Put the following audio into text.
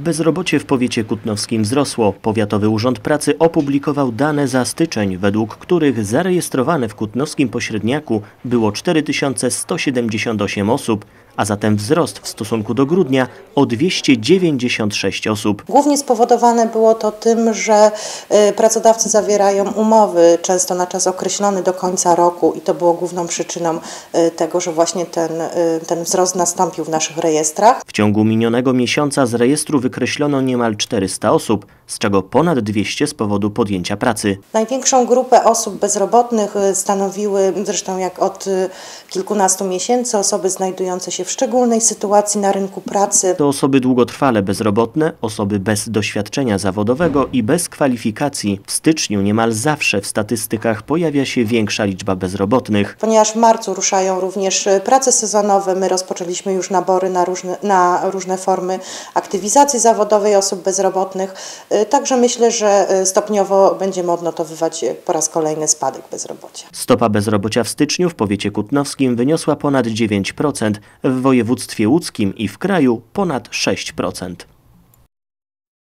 Bezrobocie w powiecie kutnowskim wzrosło. Powiatowy Urząd Pracy opublikował dane za styczeń, według których zarejestrowane w kutnowskim pośredniaku było 4178 osób, a zatem wzrost w stosunku do grudnia o 296 osób. Głównie spowodowane było to tym, że y, pracodawcy zawierają umowy często na czas określony do końca roku i to było główną przyczyną y, tego, że właśnie ten, y, ten wzrost nastąpił w naszych rejestrach. W ciągu minionego miesiąca z rejestru wykreślono niemal 400 osób, z czego ponad 200 z powodu podjęcia pracy. Największą grupę osób bezrobotnych stanowiły, zresztą jak od kilkunastu miesięcy, osoby znajdujące się w szczególnej sytuacji na rynku pracy. To osoby długotrwale bezrobotne, osoby bez doświadczenia zawodowego i bez kwalifikacji. W styczniu niemal zawsze w statystykach pojawia się większa liczba bezrobotnych. Ponieważ w marcu ruszają również y, prace sezonowe, my rozpoczęliśmy już nabory na różne, na różne formy aktywizacji zawodowej osób bezrobotnych. Y, Także myślę, że y, stopniowo będziemy odnotowywać po raz kolejny spadek bezrobocia. Stopa bezrobocia w styczniu w powiecie kutnowskim wyniosła ponad 9%, w województwie łódzkim i w kraju ponad 6%.